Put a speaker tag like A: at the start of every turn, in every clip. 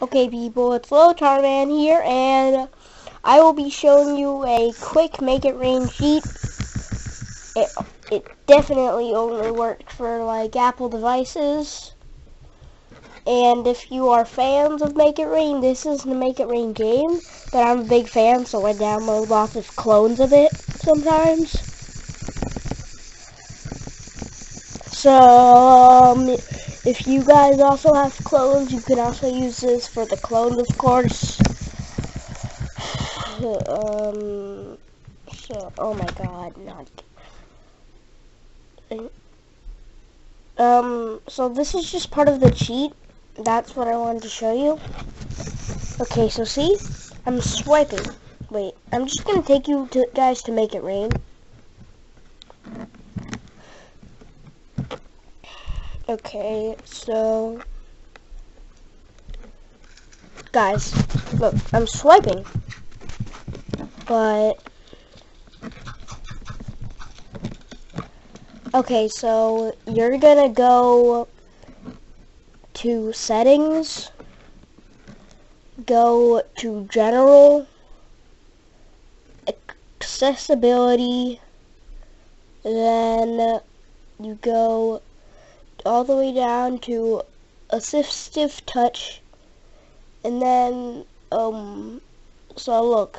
A: Okay people, it's Lotar Man here and I will be showing you a quick make it rain cheat. It, it definitely only worked for like Apple devices. And if you are fans of Make It Rain, this is the Make It Rain game that I'm a big fan, so I download lots of clones of it sometimes. So, um, if you guys also have clones, you can also use this for the clones, of course. um, so, oh my god, not. Um, so this is just part of the cheat. That's what I wanted to show you. Okay, so see? I'm swiping. Wait, I'm just gonna take you to, guys to make it rain. Okay, so guys, look, I'm swiping, but okay, so you're gonna go to settings, go to general, accessibility, then you go all the way down to assistive touch and then um so look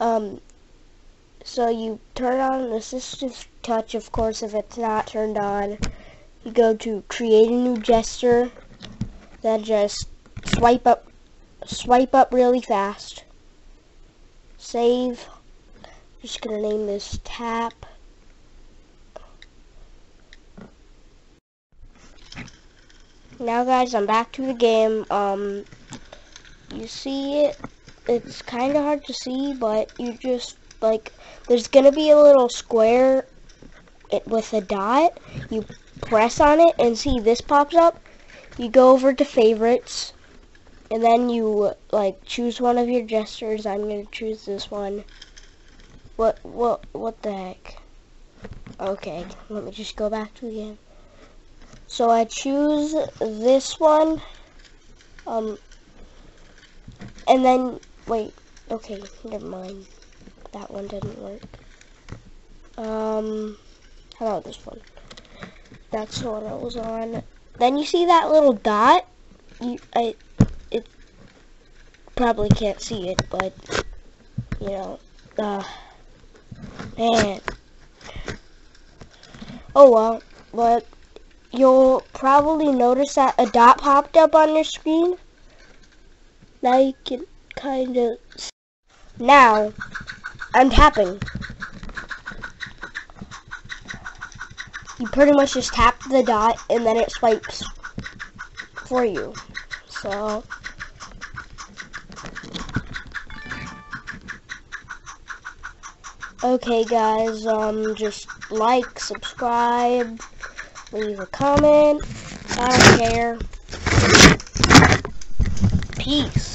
A: um so you turn on assistive touch of course if it's not turned on. You go to create a new gesture then just swipe up swipe up really fast. Save. Just gonna name this tap now guys I'm back to the game. Um you see it? It's kind of hard to see but you just like there's gonna be a little square it with a dot. You press on it and see this pops up. You go over to favorites and then you like choose one of your gestures I'm gonna choose this one. What what what the heck? Okay let me just go back to the game so I choose this one. Um, and then, wait, okay, never mind. That one didn't work. Um, how about this one? That's the one I was on. Then you see that little dot? You, I, it, probably can't see it, but, you know, uh, man. Oh well, but you'll probably notice that a dot popped up on your screen. You can kind of... Now, I'm tapping. You pretty much just tap the dot and then it swipes for you. So... Okay guys, um, just like, subscribe, leave a comment. I don't care. Peace.